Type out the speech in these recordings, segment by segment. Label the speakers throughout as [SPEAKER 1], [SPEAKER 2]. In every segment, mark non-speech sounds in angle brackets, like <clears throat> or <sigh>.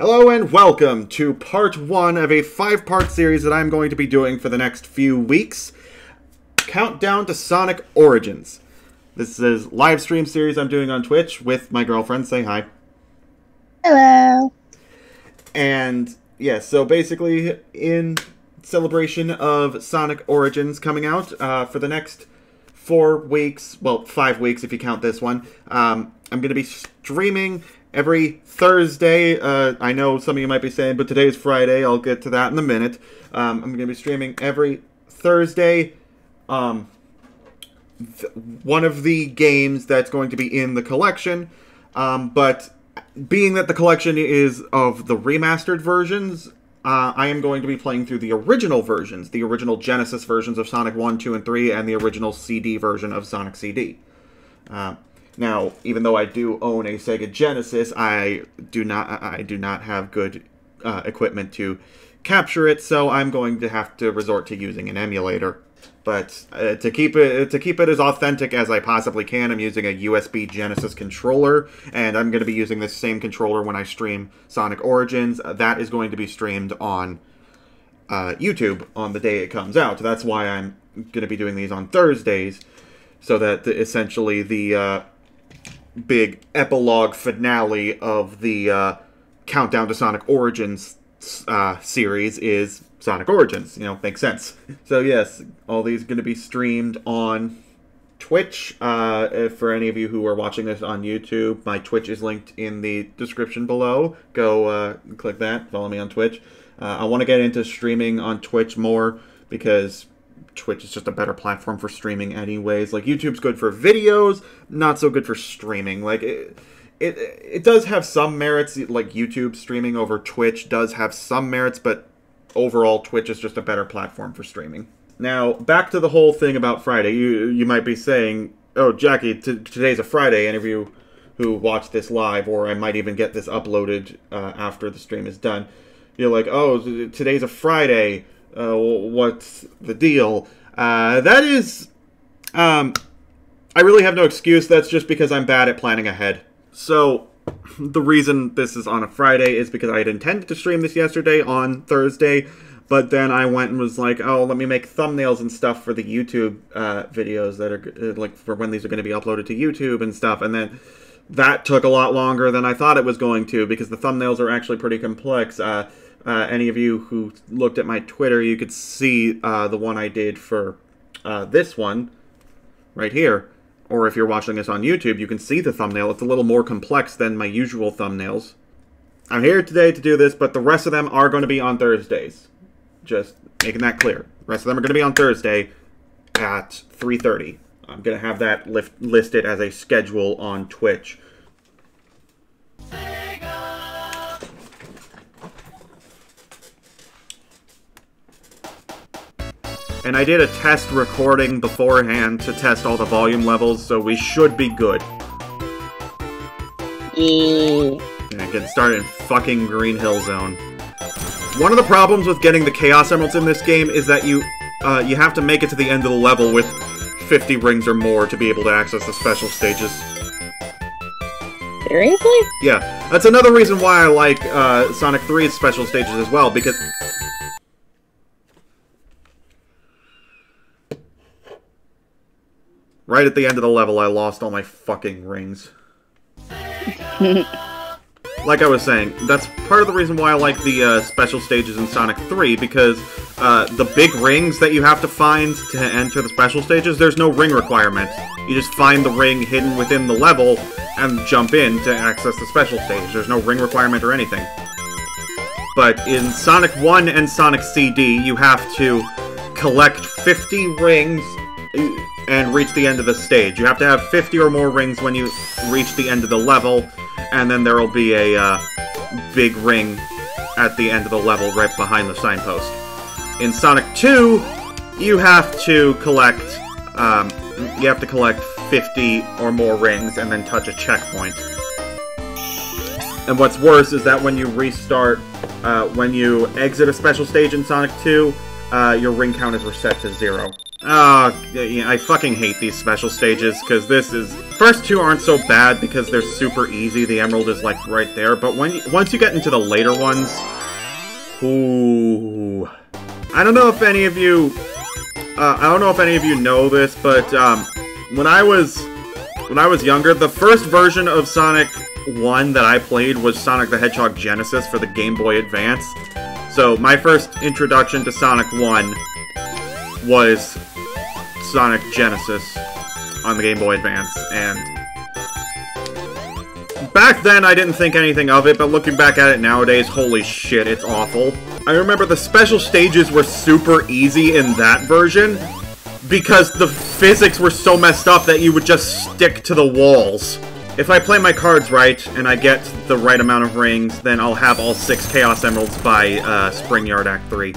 [SPEAKER 1] Hello and welcome to part one of a five part series that I'm going to be doing for the next few weeks Countdown to Sonic Origins. This is live stream series I'm doing on Twitch with my girlfriend. Say hi.
[SPEAKER 2] Hello.
[SPEAKER 1] And yeah, so basically, in celebration of Sonic Origins coming out uh, for the next four weeks, well, five weeks if you count this one, um, I'm going to be streaming every Thursday. Uh, I know some of you might be saying, but today's Friday. I'll get to that in a minute. Um, I'm going to be streaming every Thursday. Um, th- one of the games that's going to be in the collection, um, but being that the collection is of the remastered versions, uh, I am going to be playing through the original versions, the original Genesis versions of Sonic 1, 2, and 3, and the original CD version of Sonic CD. Uh, now, even though I do own a Sega Genesis, I do not I do not have good uh, equipment to capture it, so I'm going to have to resort to using an emulator. But uh, to keep it to keep it as authentic as I possibly can, I'm using a USB Genesis controller, and I'm going to be using this same controller when I stream Sonic Origins. That is going to be streamed on uh, YouTube on the day it comes out. So that's why I'm going to be doing these on Thursdays, so that essentially the uh, big epilogue finale of the uh, Countdown to Sonic Origins uh, series is Sonic Origins. You know, makes sense. So yes, all these are going to be streamed on Twitch. Uh, for any of you who are watching this on YouTube, my Twitch is linked in the description below. Go uh, click that. Follow me on Twitch. Uh, I want to get into streaming on Twitch more because Twitch is just a better platform for streaming anyways. Like YouTube's good for videos, not so good for streaming. Like it it, it does have some merits like YouTube streaming over Twitch does have some merits, but overall Twitch is just a better platform for streaming. Now, back to the whole thing about Friday. You you might be saying, "Oh, Jackie, today's a Friday." Any of you who watch this live or I might even get this uploaded uh, after the stream is done. You're like, "Oh, today's a Friday." Uh, what's the deal? Uh, that is, um, I really have no excuse. That's just because I'm bad at planning ahead. So, <clears throat> the reason this is on a Friday is because I had intended to stream this yesterday on Thursday, but then I went and was like, oh, let me make thumbnails and stuff for the YouTube uh, videos that are uh, like for when these are going to be uploaded to YouTube and stuff, and then that took a lot longer than I thought it was going to because the thumbnails are actually pretty complex. Uh, uh, any of you who looked at my Twitter, you could see uh, the one I did for uh, this one right here. Or if you're watching this on YouTube, you can see the thumbnail. It's a little more complex than my usual thumbnails. I'm here today to do this, but the rest of them are going to be on Thursdays. Just making that clear. The rest of them are going to be on Thursday at 3.30. I'm going to have that lift, listed as a schedule on Twitch. And I did a test recording beforehand to test all the volume levels, so we should be good. And get started in fucking Green Hill Zone. One of the problems with getting the Chaos Emeralds in this game is that you uh, you have to make it to the end of the level with 50 rings or more to be able to access the special stages.
[SPEAKER 2] Seriously?
[SPEAKER 1] Yeah, that's another reason why I like uh, Sonic 3's special stages as well, because Right at the end of the level, I lost all my fucking rings. <laughs> like I was saying, that's part of the reason why I like the uh, special stages in Sonic 3, because uh, the big rings that you have to find to enter the special stages, there's no ring requirement. You just find the ring hidden within the level and jump in to access the special stage. There's no ring requirement or anything. But in Sonic 1 and Sonic CD, you have to collect 50 rings and reach the end of the stage. You have to have 50 or more rings when you reach the end of the level, and then there will be a uh, big ring at the end of the level right behind the signpost. In Sonic 2, you have to collect um, you have to collect 50 or more rings and then touch a checkpoint. And what's worse is that when you restart, uh, when you exit a special stage in Sonic 2, uh, your ring count is reset to zero. Yeah, I fucking hate these special stages, because this is... First two aren't so bad because they're super easy, the emerald is, like, right there, but when once you get into the later ones... Ooh... I don't know if any of you... Uh, I don't know if any of you know this, but, um, when I was... When I was younger, the first version of Sonic 1 that I played was Sonic the Hedgehog Genesis for the Game Boy Advance. So, my first introduction to Sonic 1 was Sonic Genesis on the Game Boy Advance, and back then I didn't think anything of it, but looking back at it nowadays, holy shit, it's awful. I remember the special stages were super easy in that version, because the physics were so messed up that you would just stick to the walls. If I play my cards right, and I get the right amount of rings, then I'll have all six Chaos Emeralds by uh, Spring Yard Act 3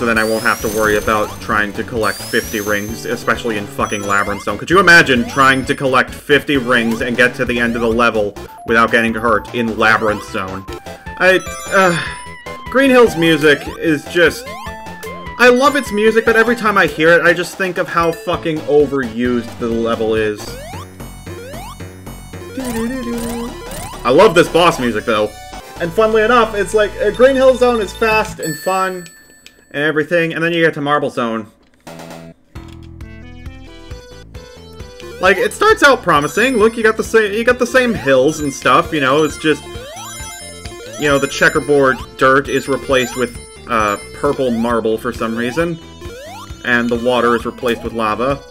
[SPEAKER 1] so then I won't have to worry about trying to collect 50 rings, especially in fucking Labyrinth Zone. Could you imagine trying to collect 50 rings and get to the end of the level without getting hurt in Labyrinth Zone? I, uh, Green Hill's music is just... I love its music, but every time I hear it, I just think of how fucking overused the level is. I love this boss music, though. And funnily enough, it's like, uh, Green Hill Zone is fast and fun, everything, and then you get to Marble Zone. Like, it starts out promising. Look, you got the same you got the same hills and stuff, you know, it's just you know, the checkerboard dirt is replaced with uh, purple marble for some reason. And the water is replaced with lava.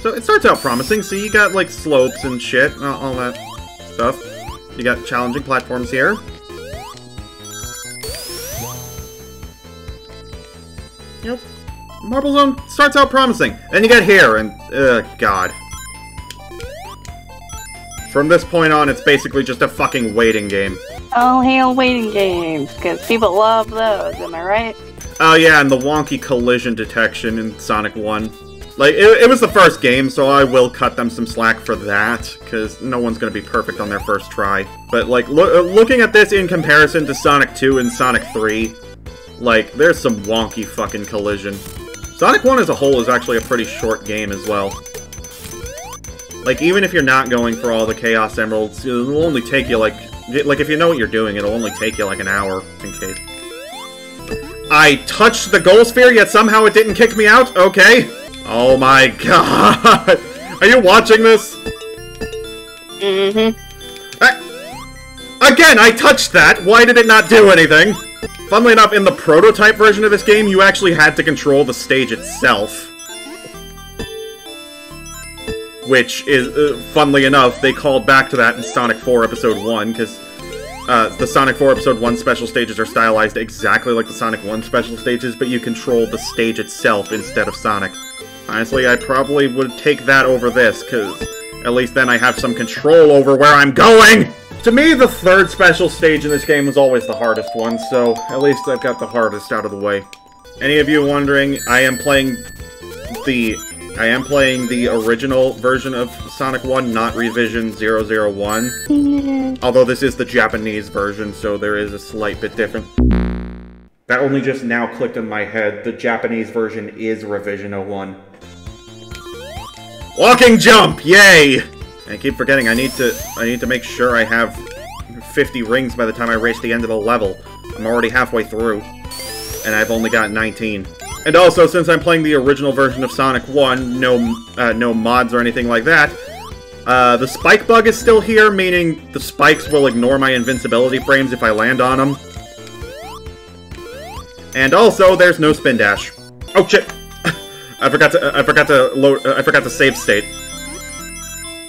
[SPEAKER 1] So it starts out promising. See, you got, like, slopes and shit, all that stuff. You got challenging platforms here. Yep. Marble Zone starts out promising. Then you get here, and... Uh, God. From this point on, it's basically just a fucking waiting game.
[SPEAKER 2] Oh, hail waiting games, because people love those, am I right?
[SPEAKER 1] Oh yeah, and the wonky collision detection in Sonic 1. Like, it, it was the first game, so I will cut them some slack for that, because no one's going to be perfect on their first try. But, like, lo looking at this in comparison to Sonic 2 and Sonic 3, like, there's some wonky fucking collision. Sonic 1 as a whole is actually a pretty short game as well. Like, even if you're not going for all the Chaos Emeralds, it'll only take you, like... Like, if you know what you're doing, it'll only take you, like, an hour, in case. I touched the goal sphere, yet somehow it didn't kick me out? Okay. Oh my <laughs> god! Are you watching this?
[SPEAKER 2] Mm-hmm.
[SPEAKER 1] Again, I touched that! Why did it not do anything? Funnily enough, in the prototype version of this game, you actually had to control the stage itself. Which is, uh, funnily enough, they called back to that in Sonic 4 Episode 1, because uh, the Sonic 4 Episode 1 special stages are stylized exactly like the Sonic 1 special stages, but you control the stage itself instead of Sonic. Honestly, I probably would take that over this, because at least then I have some control over where I'm going! To me, the third special stage in this game was always the hardest one, so at least I've got the hardest out of the way. Any of you wondering, I am playing the... I am playing the original version of Sonic 1, not Revision 001. Although this is the Japanese version, so there is a slight bit different. That only just now clicked in my head. The Japanese version is Revision 01. Walking jump! Yay! I keep forgetting I need to I need to make sure I have 50 rings by the time I reach the end of the level. I'm already halfway through, and I've only got 19. And also, since I'm playing the original version of Sonic 1, no, uh, no mods or anything like that, uh, the spike bug is still here, meaning the spikes will ignore my invincibility frames if I land on them. And also, there's no spin dash. Oh shit! <laughs> I forgot to I forgot to load I forgot to save state.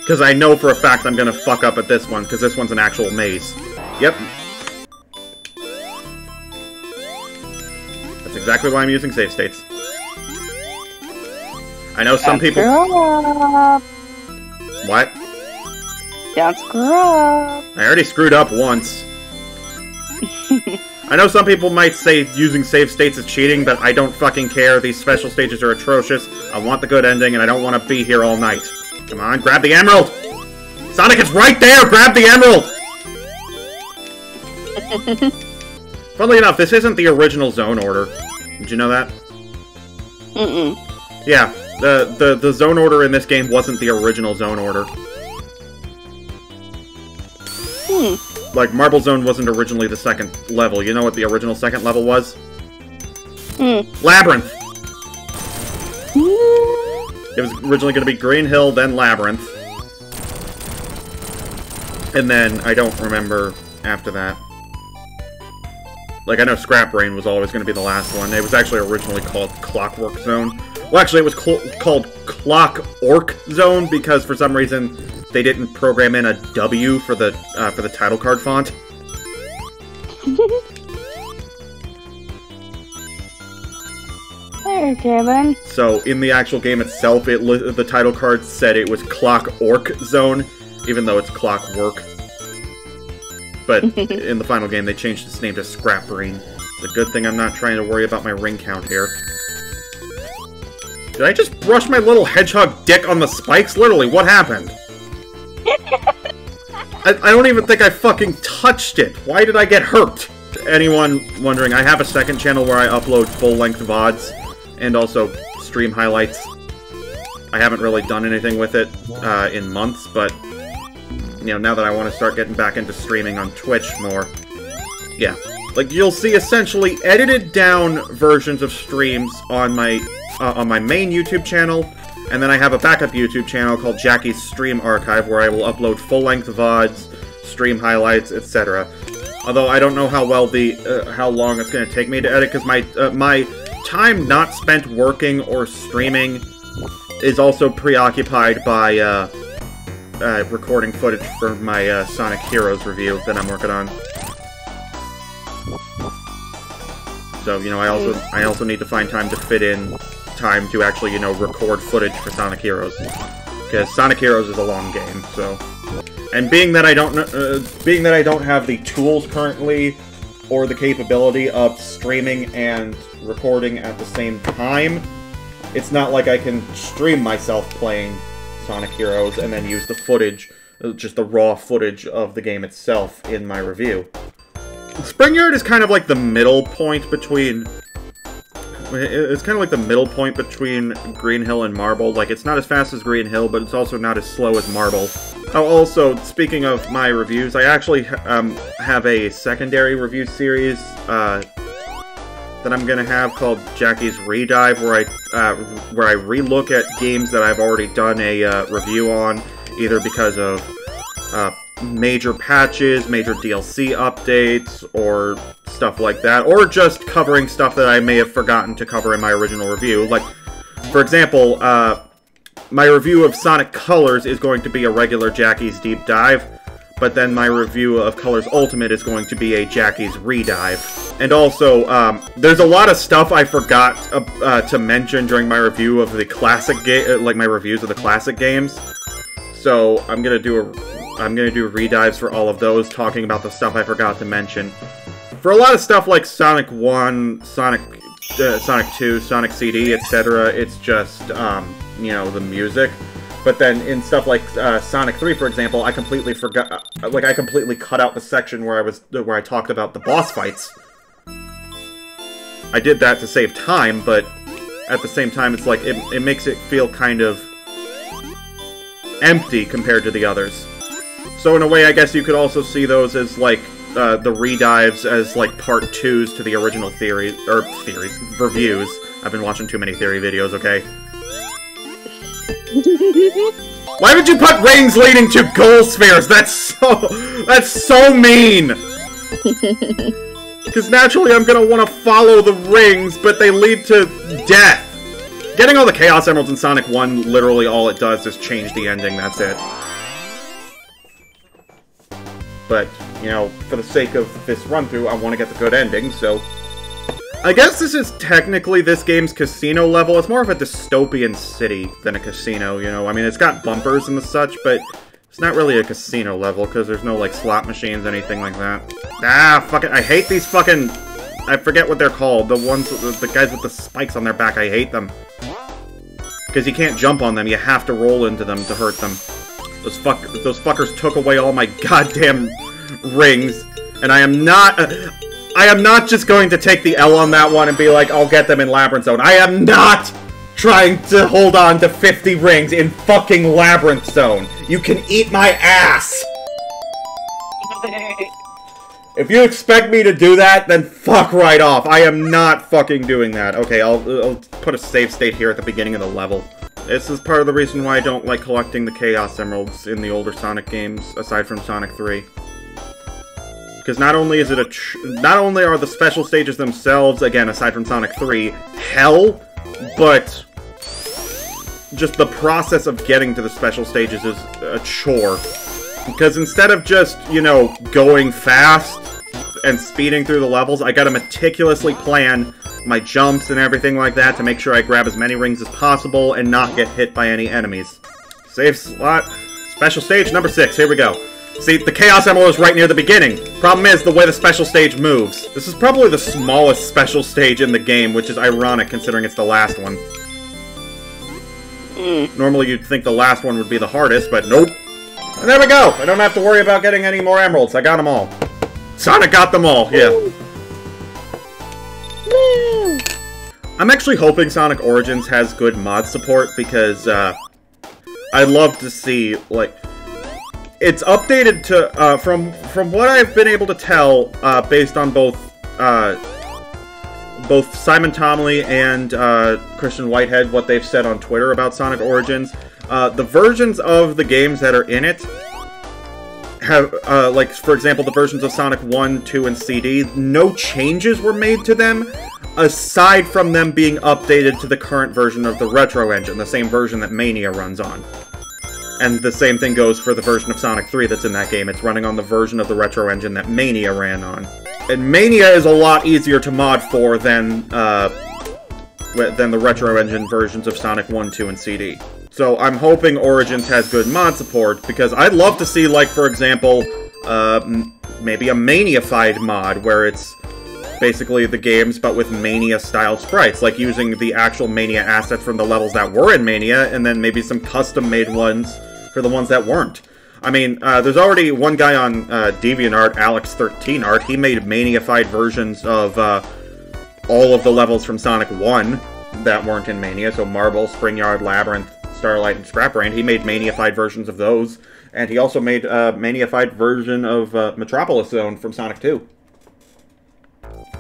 [SPEAKER 1] Because I know for a fact I'm gonna fuck up at this one, because this one's an actual maze. Yep. That's exactly why I'm using save states. I know some
[SPEAKER 2] Don't
[SPEAKER 1] people... What?
[SPEAKER 2] Don't screw up.
[SPEAKER 1] I already screwed up once. <laughs> I know some people might say using save states is cheating, but I don't fucking care. These special stages are atrocious. I want the good ending, and I don't want to be here all night. Come on, grab the emerald! Sonic, it's right there! Grab the emerald! <laughs> Funnily enough, this isn't the original zone order. Did you know that?
[SPEAKER 2] Mm-mm.
[SPEAKER 1] Yeah, the, the, the zone order in this game wasn't the original zone order.
[SPEAKER 2] Hmm.
[SPEAKER 1] Like, Marble Zone wasn't originally the second level. You know what the original second level was?
[SPEAKER 2] Hmm.
[SPEAKER 1] Labyrinth! It was originally going to be Green Hill, then Labyrinth. And then, I don't remember after that. Like, I know Scrap Brain was always going to be the last one. It was actually originally called Clockwork Zone. Well, actually, it was called Clock Orc Zone because for some reason they didn't program in a W for the uh, for the title card font. <laughs>
[SPEAKER 2] Kevin.
[SPEAKER 1] So in the actual game itself, it li- the title card said it was Clock Orc Zone, even though it's Clockwork. But <laughs> in the final game, they changed its name to Scrap. It's a good thing I'm not trying to worry about my ring count here. Did I just brush my little hedgehog dick on the spikes? Literally, what happened? <laughs> I, I don't even think I fucking touched it. Why did I get hurt? Anyone wondering, I have a second channel where I upload full-length VODs and also stream highlights. I haven't really done anything with it uh, in months, but you know, now that I want to start getting back into streaming on Twitch more, yeah. Like, you'll see essentially edited down versions of streams on my uh, on my main YouTube channel, and then I have a backup YouTube channel called Jackie's Stream Archive, where I will upload full-length VODs, stream highlights, etc. Although I don't know how well the uh, how long it's going to take me to edit, because my uh, my time not spent working or streaming is also preoccupied by uh, uh, recording footage for my uh, Sonic Heroes review that I'm working on. So you know, I also I also need to find time to fit in time to actually you know record footage for Sonic Heroes because Sonic Heroes is a long game. So, and being that I don't uh, being that I don't have the tools currently or the capability of streaming and recording at the same time, it's not like I can stream myself playing Sonic Heroes and then use the footage, uh, just the raw footage of the game itself in my review. Springyard is kind of like the middle point between... It's kind of like the middle point between Green Hill and Marble. Like, it's not as fast as Green Hill, but it's also not as slow as Marble. Oh, also, speaking of my reviews, I actually um, have a secondary review series uh, that I'm gonna have called Jackie's Redive, where I uh, where I relook at games that I've already done a uh, review on, either because of uh, major patches, major DLC updates, or stuff like that, or just covering stuff that I may have forgotten to cover in my original review. Like, for example, uh, my review of Sonic Colors is going to be a regular Jackie's Deep Dive, but then my review of Colors Ultimate is going to be a Jackie's Redive. And also, um, there's a lot of stuff I forgot uh, uh, to mention during my review of the classic game, like my reviews of the classic games. So I'm gonna do a, I'm gonna do redives for all of those, talking about the stuff I forgot to mention. For a lot of stuff like Sonic 1, Sonic, uh, Sonic 2, Sonic CD, etc., it's just, um, you know, the music. But then in stuff like uh, Sonic 3, for example, I completely forgot, uh, like I completely cut out the section where I was, where I talked about the boss fights. I did that to save time, but at the same time, it's like, it, it makes it feel kind of empty compared to the others. So in a way, I guess you could also see those as, like, uh, the redives as, like, part twos to the original theory, or theories, reviews. I've been watching too many theory videos, okay? <laughs> Why would you put rings leading to goal spheres? That's so... That's so mean! <laughs> Because naturally I'm gonna want to follow the rings, but they lead to death. Getting all the Chaos Emeralds in Sonic 1, literally all it does is change the ending, that's it. But, you know, for the sake of this run-through, I want to get the good ending, so... I guess this is technically this game's casino level. It's more of a dystopian city than a casino, you know? I mean, it's got bumpers and the such, but it's not really a casino level, because there's no, like, slot machines, anything like that. Ah, fuck it. I hate these fucking... I forget what they're called. The ones, the, the guys with the spikes on their back, I hate them. Because you can't jump on them, you have to roll into them to hurt them. Those fuck, those fuckers took away all my goddamn rings, and I am not... Uh, I am not just going to take the L on that one and be like, I'll get them in Labyrinth Zone. I am not trying to hold on to 50 rings in fucking Labyrinth Zone. You can eat my ass! <laughs> If you expect me to do that, then fuck right off. I am not fucking doing that. Okay, I'll, I'll put a save state here at the beginning of the level. This is part of the reason why I don't like collecting the Chaos Emeralds in the older Sonic games, aside from Sonic 3. Because not only is it a not only are the special stages themselves, again, aside from Sonic 3, hell, but just the process of getting to the special stages is a chore. Because instead of just, you know, going fast and speeding through the levels, I gotta meticulously plan my jumps and everything like that to make sure I grab as many rings as possible and not get hit by any enemies. Save slot. Special stage number six. Here we go. See, the Chaos Emerald is right near the beginning. Problem is, the way the special stage moves. This is probably the smallest special stage in the game, which is ironic considering it's the last one.
[SPEAKER 2] Mm.
[SPEAKER 1] Normally you'd think the last one would be the hardest, but nope. And there we go! I don't have to worry about getting any more emeralds. I got them all. Sonic got them all, yeah.
[SPEAKER 2] Woo!
[SPEAKER 1] I'm actually hoping Sonic Origins has good mod support because uh, I'd love to see like it's updated to uh, from from what I've been able to tell uh, based on both uh, both Simon Thomley and uh, Christian Whitehead what they've said on Twitter about Sonic Origins. Uh, the versions of the games that are in it have, uh, like, for example, the versions of Sonic 1, 2, and CD, no changes were made to them, aside from them being updated to the current version of the Retro Engine, the same version that Mania runs on. And the same thing goes for the version of Sonic 3 that's in that game. It's running on the version of the Retro Engine that Mania ran on. And Mania is a lot easier to mod for than, uh, than the Retro Engine versions of Sonic 1, 2, and CD. So I'm hoping Origins has good mod support, because I'd love to see, like, for example, uh, maybe a Mania-fied mod, where it's basically the games, but with Mania-style sprites, like using the actual Mania assets from the levels that were in Mania, and then maybe some custom-made ones for the ones that weren't. I mean, uh, there's already one guy on uh, DeviantArt, Alex13Art, he made Mania-fied versions of uh, all of the levels from Sonic 1 that weren't in Mania, so Marble, Spring Yard, Labyrinth, Starlight, and Scrapbrain. He made Mania-fied versions of those, and he also made a Mania-fied version of uh, Metropolis Zone from Sonic 2.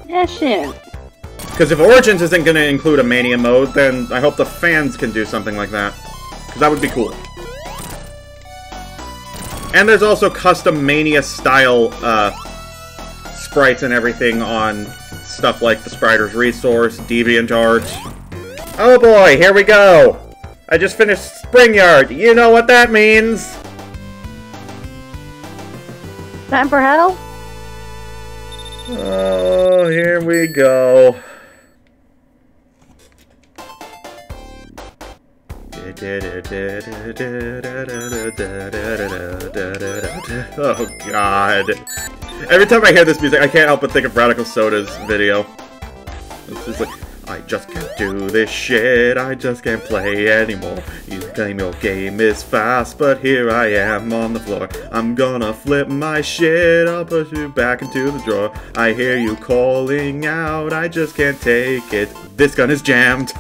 [SPEAKER 2] Yeah, shit.
[SPEAKER 1] Because if Origins isn't going to include a Mania mode, then I hope the fans can do something like that. Because that would be cool. And there's also custom Mania-style uh, sprites and everything on stuff like the Spriters Resource, DeviantArt. Oh boy, here we go! I just finished Spring Yard. You know what that means?
[SPEAKER 2] Time for hell?
[SPEAKER 1] Oh, here we go. Oh god. Every time I hear this music, I can't help but think of Radical Soda's video. It's just like, I just can't do this shit, I just can't play anymore. You claim your game is fast, but here I am on the floor. I'm gonna flip my shit, I'll push you back into the drawer. I hear you calling out, I just can't take it. This gun is jammed.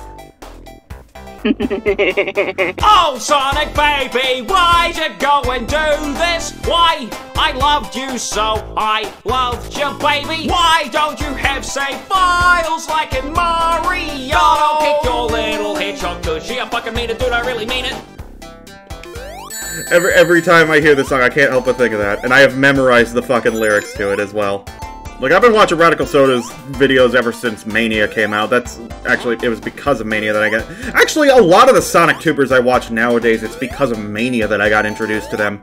[SPEAKER 1] <laughs>
[SPEAKER 3] Oh, Sonic baby, why'd you go and do this? Why? I loved you so, I loved you, baby. Why don't you have save files like in Mario? Don't kick your little hedgehog tushy. I fucking mean it, dude, I really mean it.
[SPEAKER 1] Every every time I hear this song, I can't help but think of that, and I have memorized the fucking lyrics to it as well. Like, I've been watching Radical Soda's videos ever since Mania came out. That's actually, it was because of Mania that I got. Actually, a lot of the Sonic Tubers I watch nowadays, it's because of Mania that I got introduced to them.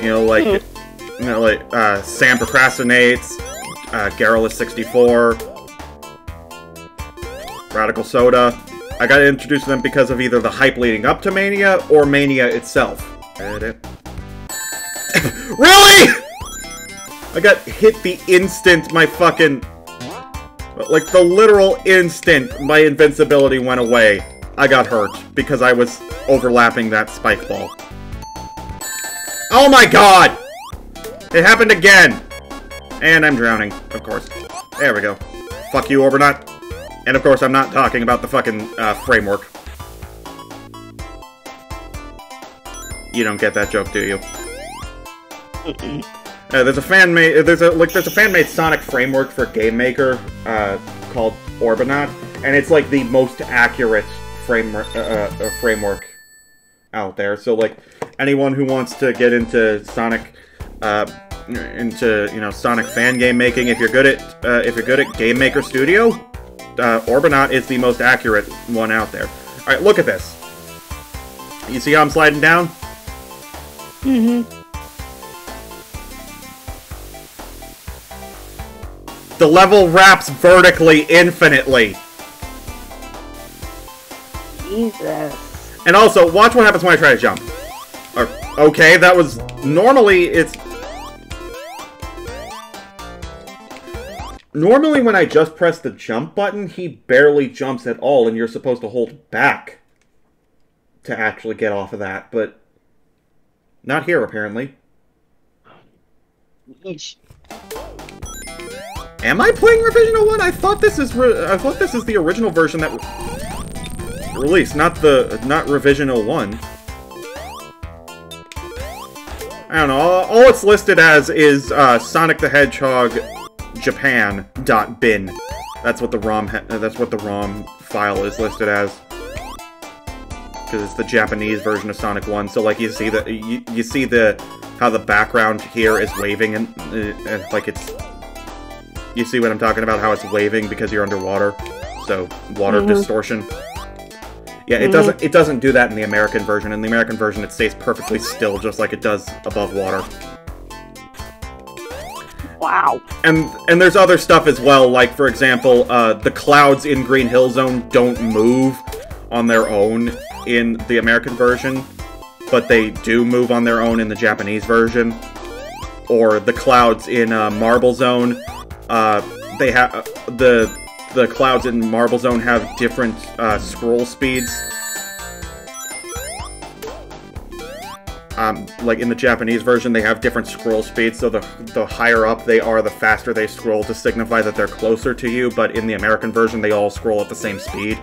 [SPEAKER 1] You know, like, you know, like, uh, Sam Procrastinates, uh, Garrulous64, Radical Soda. I got introduced to them because of either the hype leading up to Mania or Mania itself. really? <laughs> I got hit the instant my fucking... Like, the literal instant my invincibility went away. I got hurt because I was overlapping that spike ball. Oh my god! It happened again! And I'm drowning, of course. There we go. Fuck you, Orbinaut. And of course, I'm not talking about the fucking uh, framework. You don't get that joke, do you? <laughs> Uh, there's a fan made there's a like there's a fan made Sonic framework for Game Maker uh, called Orbinaut, and it's like the most accurate framework uh, uh, framework out there. So like anyone who wants to get into Sonic uh, into you know Sonic fan game making, if you're good at uh, if you're good at Game Maker Studio, uh, Orbinaut is the most accurate one out there. All right, look at this. You see how I'm sliding down?
[SPEAKER 2] Mm-hmm.
[SPEAKER 1] The level wraps vertically infinitely.
[SPEAKER 2] Jesus.
[SPEAKER 1] And also, watch what happens when I try to jump. Or, okay, that was... Normally, it's... Normally, when I just press the jump button, he barely jumps at all, and you're supposed to hold back to actually get off of that, but... Not here, apparently.
[SPEAKER 2] Yeesh.
[SPEAKER 1] Am I playing Revision 01? I thought this is I thought this is the original version that re released, not the not Revision 01. I don't know. All, all it's listed as is uh, Sonic the Hedgehog Japan.bin. That's what the ROM that's what the ROM file is listed as. Because it's the Japanese version of Sonic 1. So like you see the you, you see the how the background here is waving and uh, uh, like it's you see what I'm talking about? How it's waving because you're underwater. So water
[SPEAKER 2] Mhm.
[SPEAKER 1] distortion. Yeah, it
[SPEAKER 2] Mhm.
[SPEAKER 1] doesn't it doesn't do that in the American version. In the American version, it stays perfectly still, just like it does above water.
[SPEAKER 2] Wow.
[SPEAKER 1] And and there's other stuff as well, like for example, uh, the clouds in Green Hill Zone don't move on their own in the American version, but they do move on their own in the Japanese version. Or the clouds in uh, Marble Zone, uh, they have uh, the the clouds in Marble Zone have different uh, scroll speeds. Um, like in the Japanese version, they have different scroll speeds, so the, the higher up they are, the faster they scroll to signify that they're closer to you, but in the American version, they all scroll at the same speed.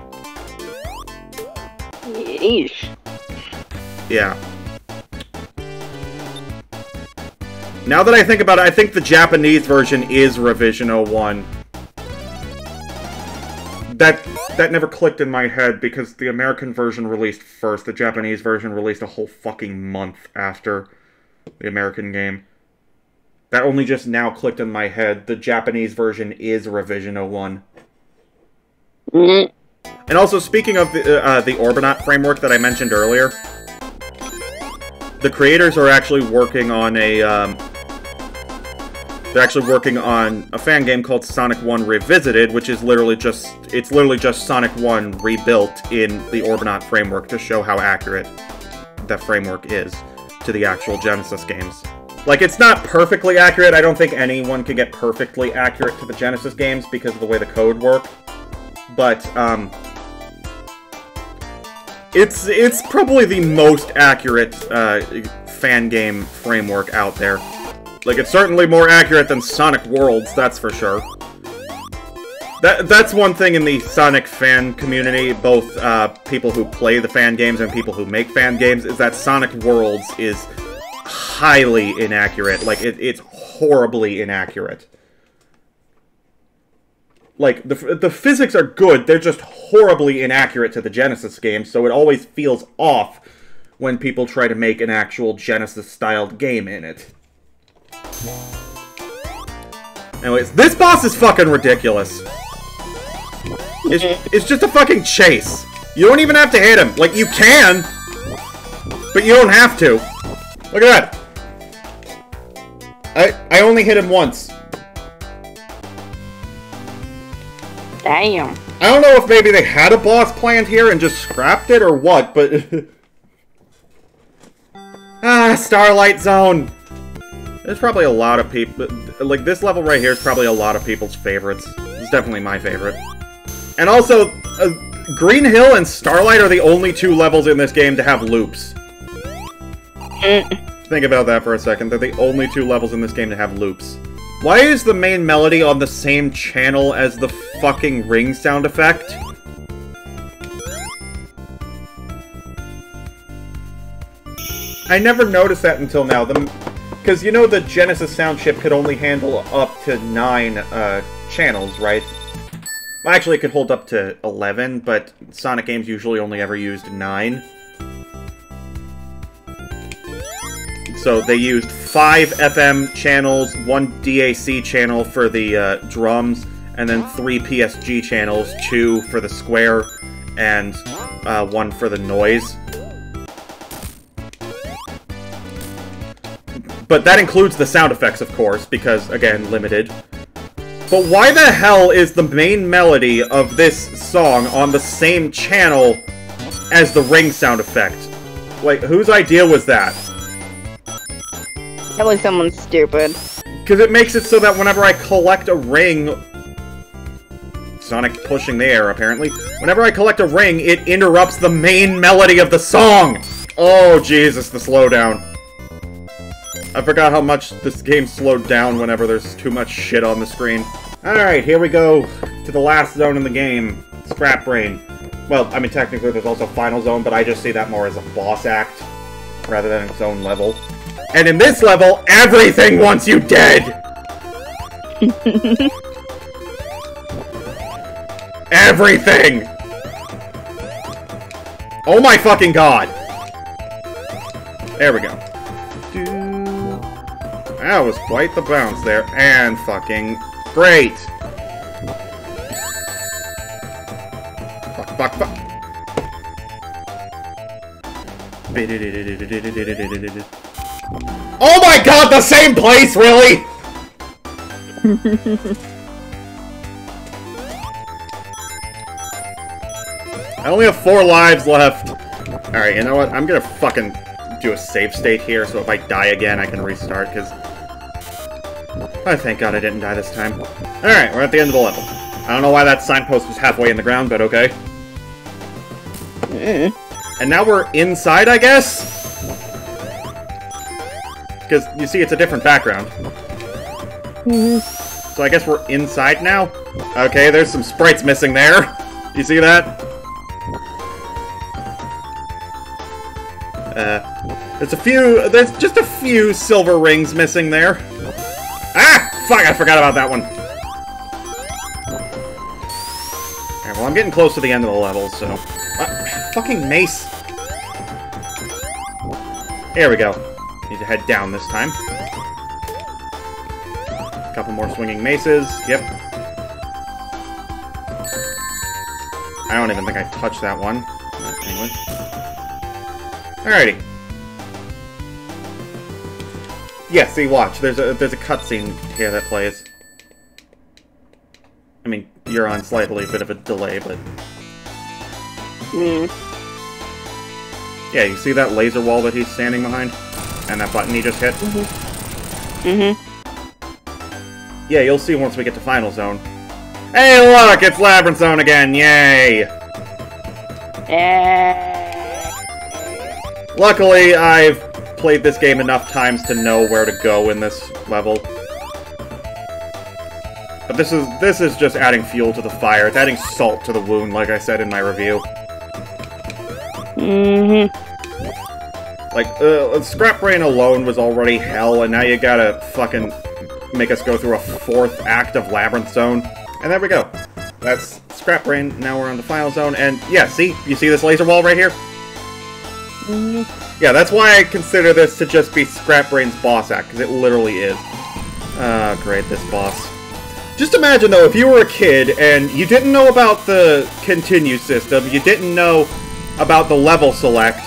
[SPEAKER 2] Yeesh.
[SPEAKER 1] Yeah. Now that I think about it, I think the Japanese version is Revision 01. That that never clicked in my head because the American version released first. The Japanese version released a whole fucking month after the American game. That only just now clicked in my head. The Japanese version is Revision 01.
[SPEAKER 2] Mm.
[SPEAKER 1] And also, speaking of the, uh, the Orbinaut framework that I mentioned earlier, the creators are actually working on a, um, they're actually working on a fan game called Sonic 1 Revisited, which is literally just, it's literally just Sonic 1 rebuilt in the Orbinaut framework to show how accurate that framework is to the actual Genesis games. Like, it's not perfectly accurate. I don't think anyone can get perfectly accurate to the Genesis games because of the way the code worked but um, it's it's probably the most accurate uh, fan game framework out there. Like it's certainly more accurate than Sonic Worlds, that's for sure. That that's one thing in the Sonic fan community, both uh, people who play the fan games and people who make fan games, is that Sonic Worlds is highly inaccurate. Like it, it's horribly inaccurate like the the physics are good they're just horribly inaccurate to the genesis game so it always feels off when people try to make an actual genesis styled game in it anyways this boss is fucking ridiculous. It's, it's just a fucking chase. You don't even have to hit him. Like you can but you don't have to. Look at that. I i only hit him once.
[SPEAKER 2] Damn.
[SPEAKER 1] I don't know if maybe they had a boss planned here and just scrapped it or what, but... <laughs> ah, Starlight Zone! There's probably a lot of people... Like, this level right here is probably a lot of people's favorites. It's definitely my favorite. And also, uh, Green Hill and Starlight are the only two levels in this game to have loops.
[SPEAKER 2] Mm.
[SPEAKER 1] Think about that for a second. They're the only two levels in this game to have loops. Why is the main melody on the same channel as the fucking ring sound effect? I never noticed that until now. The because you know the Genesis sound chip could only handle up to nine uh, channels, right? Well, actually, it could hold up to 11, but Sonic games usually only ever used 9. So they used 5 FM channels, 1 DAC channel for the uh, drums, and then 3 PSG channels, 2 for the square, and uh, 1 for the noise. But that includes the sound effects, of course, because, again, limited. But why the hell is the main melody of this song on the same channel as the ring sound effect? Like, whose idea was that?
[SPEAKER 2] That was someone stupid.
[SPEAKER 1] Because it makes it so that whenever I collect a ring... Sonic pushing the air, apparently. Whenever I collect a ring, it interrupts the main melody of the song! Oh, Jesus, the slowdown. I forgot how much this game slowed down whenever there's too much shit on the screen. Alright, here we go to the last zone in the game. Scrap Brain. Well, I mean, technically there's also Final Zone, but I just see that more as a boss act rather than its own level. And in this level, everything wants you dead! <laughs> everything! Oh my fucking god! There we go. That was quite the bounce there, and fucking great! Fuck, fuck, fuck. <laughs> Oh my god, the same place, really? I only have four lives left. Alright, you know what? I'm gonna fucking do a save state here, so if I die again, I can restart, because... Oh, thank god I didn't die this time. Alright, we're at the end of the level. I don't know why that signpost was halfway in the ground, but okay.
[SPEAKER 2] Mm.
[SPEAKER 1] And now we're inside, I guess? Because, you see, it's a different background. So I guess we're inside now? Okay, there's some sprites missing there. <laughs> You see that? Uh, there's a few, there's just a few silver rings missing there. Ah! Fuck, I forgot about that one. Alright, well, I'm getting close to the end of the level, so... Uh, fucking mace. There we go. Need to head down this time. Couple more swinging maces. Yep. I don't even think I touched that one. Alrighty. Yeah, see, watch. There's a there's a cutscene here that plays. I mean, you're on slightly a bit of a delay, but
[SPEAKER 2] Mm.
[SPEAKER 1] yeah, you see that laser wall that he's standing behind, and that button he just hit.
[SPEAKER 2] Mm-hmm.
[SPEAKER 1] Yeah, you'll see once we get to Final Zone. Hey, look, it's Labyrinth Zone again! Yay!
[SPEAKER 2] Eh.
[SPEAKER 1] Luckily, I've played this game enough times to know where to go in this level. But this is this is just adding fuel to the fire. It's adding salt to the wound, like I said in my review.
[SPEAKER 2] Mm-hmm.
[SPEAKER 1] Like, uh, Scrap Brain alone was already hell, and now you gotta fucking make us go through a fourth act of Labyrinth Zone. And there we go. That's Scrap Brain. Now we're on the Final Zone, and yeah, see? You see this laser wall right here? Yeah, that's why I consider this to just be Scrap Brain's boss act, because it literally is. Ah, great, this boss. Just imagine, though, if you were a kid and you didn't know about the continue system, you didn't know about the level select,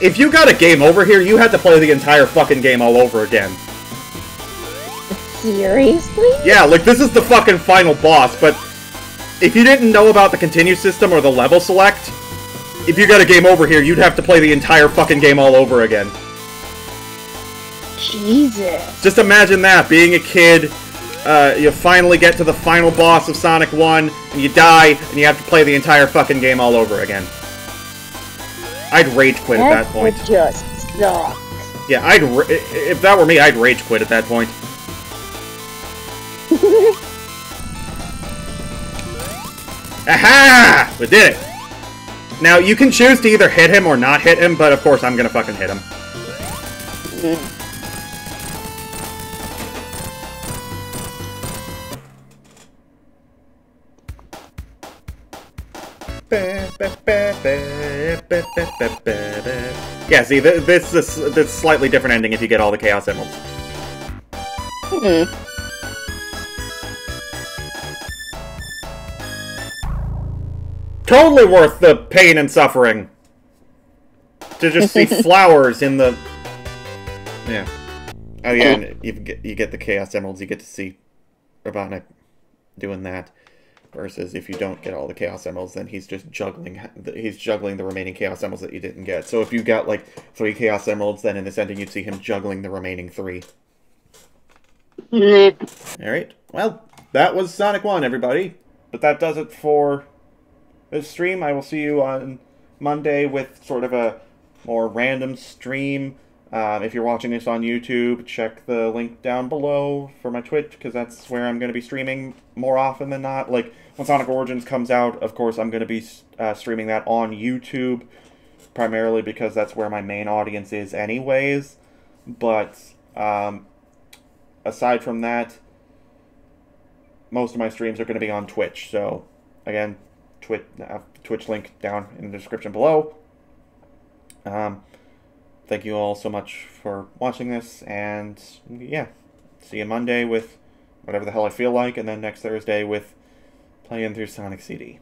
[SPEAKER 1] if you got a game over here, you had to play the entire fucking game all over again.
[SPEAKER 4] Seriously?
[SPEAKER 1] Yeah, like, this is the fucking final boss, but if you didn't know about the continue system or the level select, if you got a game over here, you'd have to play the entire fucking game all over again.
[SPEAKER 4] Jesus.
[SPEAKER 1] Just imagine that, being a kid, uh, you finally get to the final boss of Sonic 1, and you die, and you have to play the entire fucking game all over again. I'd rage quit at that point.
[SPEAKER 4] would just suck.
[SPEAKER 1] Yeah, I'd if that were me, I'd rage quit at that point. <laughs> Aha! We did it! Now, you can choose to either hit him or not hit him, but of course I'm gonna fucking hit him. Yeah, see, th this is this slightly different ending if you get all the Chaos Emeralds.
[SPEAKER 2] Hmm.
[SPEAKER 1] Totally worth the pain and suffering. To just see <laughs> flowers in the... Yeah. Oh yeah, and you get, you get the Chaos Emeralds, you get to see Robotnik doing that. Versus if you don't get all the Chaos Emeralds, then he's just juggling he's juggling the remaining Chaos Emeralds that you didn't get. So if you got like three Chaos Emeralds, then in this ending you'd see him juggling the remaining three. Alright, well, that was Sonic 1, everybody. But that does it for this stream. I will see you on Monday with sort of a more random stream. Um, if you're watching this on YouTube, check the link down below for my Twitch, because that's where I'm going to be streaming more often than not. Like, when Sonic Origins comes out, of course, I'm going to be uh, streaming that on YouTube, primarily because that's where my main audience is anyways. But, um, aside from that, most of my streams are going to be on Twitch. So, again, Twitch, uh, Twitch link down in the description below. Um, thank you all so much for watching this, and yeah, see you Monday with whatever the hell I feel like, and then next Thursday with playing through Sonic CD.